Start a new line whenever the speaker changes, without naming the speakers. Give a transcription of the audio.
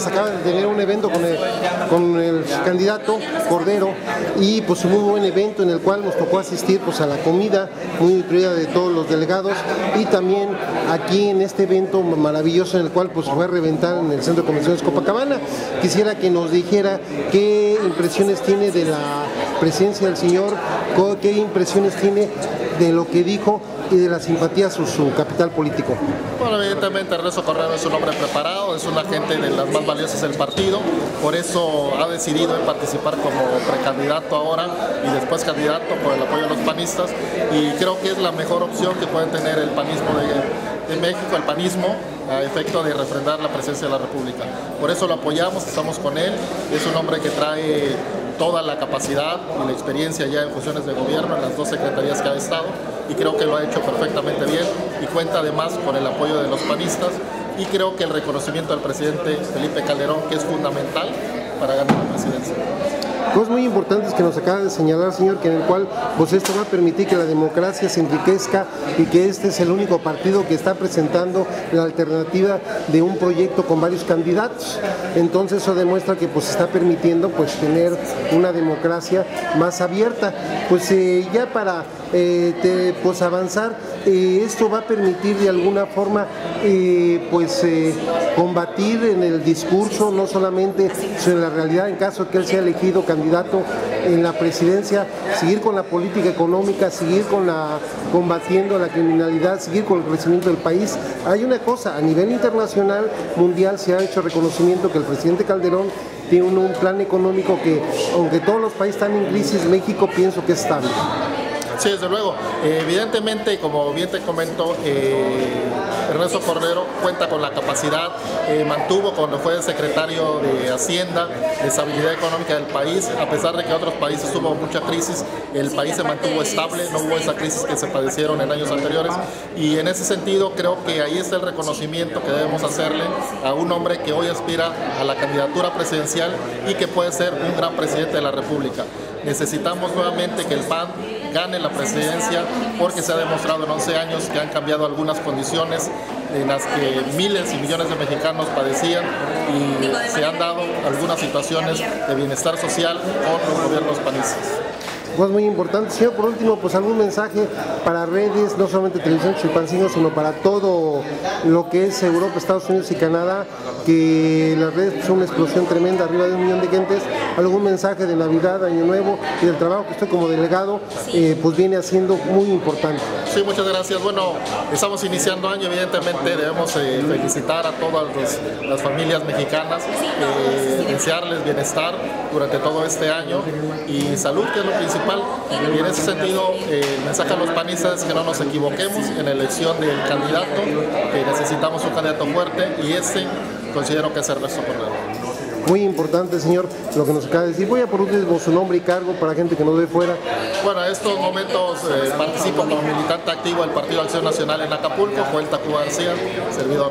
antes acaba de tener un evento con el, candidato Cordero y pues un buen evento en el cual nos tocó asistir pues a la comida muy nutrida de todos los delegados y también aquí en este evento maravilloso en el cual pues fue a reventar en el Centro de Convenciones Copacabana. Quisiera que nos dijera qué impresiones tiene de la presencia del señor, qué impresiones tiene de lo que dijo y de la simpatía a su, capital político.
Bueno, evidentemente Ernesto Correro es un hombre preparado, es un agente de las más valiosas del partido, por eso ha decidido participar como precandidato ahora y después candidato por el apoyo de los panistas y creo que es la mejor opción que puede tener el panismo de, de México, el panismo, a efecto de refrendar la presencia de la República. Por eso lo apoyamos, estamos con él, es un hombre que trae toda la capacidad y la experiencia ya en funciones de gobierno en las dos secretarías que ha estado y creo que lo ha hecho perfectamente bien y cuenta además con el apoyo de los panistas y creo que el reconocimiento del presidente Felipe Calderón que es fundamental para ganar la presidencia.
Cosas muy importantes que nos acaba de señalar, señor, que en el cual pues esto va a permitir que la democracia se enriquezca y que este es el único partido que está presentando la alternativa de un proyecto con varios candidatos. Entonces eso demuestra que pues está permitiendo pues tener una democracia más abierta. Pues eh, ya para eh, pues avanzar, eh, esto va a permitir de alguna forma pues combatir en el discurso, no solamente en la realidad, en caso que él sea elegido candidato en la presidencia, seguir con la política económica, seguir con la combatiendo la criminalidad, seguir con el crecimiento del país. Hay una cosa, a nivel internacional, mundial, se ha hecho reconocimiento que el presidente Calderón tiene un, plan económico que, aunque todos los países están en crisis, México pienso que es estable.
Sí, desde luego. Eh, evidentemente, como bien te comento, eh, Ernesto Cordero cuenta con la capacidad, eh, mantuvo cuando fue secretario de Hacienda, de Estabilidad Económica del país, a pesar de que otros países hubo mucha crisis, el país se mantuvo estable, no hubo esa crisis que se padecieron en años anteriores y en ese sentido creo que ahí está el reconocimiento que debemos hacerle a un hombre que hoy aspira a la candidatura presidencial y que puede ser un gran presidente de la República. Necesitamos nuevamente que el PAN gane la presidencia porque se ha demostrado en 11 años que han cambiado algunas condiciones en las que miles y millones de mexicanos padecían y se han dado algunas situaciones de bienestar social con los gobiernos panistas
cosas muy importante. Señor, por último, pues algún mensaje para redes, no solamente televisión chilpancingo, sino para todo lo que es Europa, Estados Unidos y Canadá, que las redes son una explosión tremenda, arriba de un millón de gentes. Algún mensaje de Navidad, Año Nuevo y del trabajo que estoy como delegado, eh, pues viene haciendo muy importante.
Sí, muchas gracias. Bueno, estamos iniciando año, evidentemente debemos eh, felicitar a todas las familias mexicanas, eh, desearles bienestar durante todo este año y salud, que es lo principal y en ese sentido, eh, el mensaje a los panistas es que no nos equivoquemos en la elección del candidato, que necesitamos un candidato fuerte y este considero que es Ernesto Cordero.
Muy importante, señor, lo que nos acaba de decir. Voy a por último su nombre y cargo para gente que no ve fuera.
Bueno, en estos momentos eh, participo como militante activo del Partido Acción Nacional en Acapulco, Vuelta Cuba García, servidor.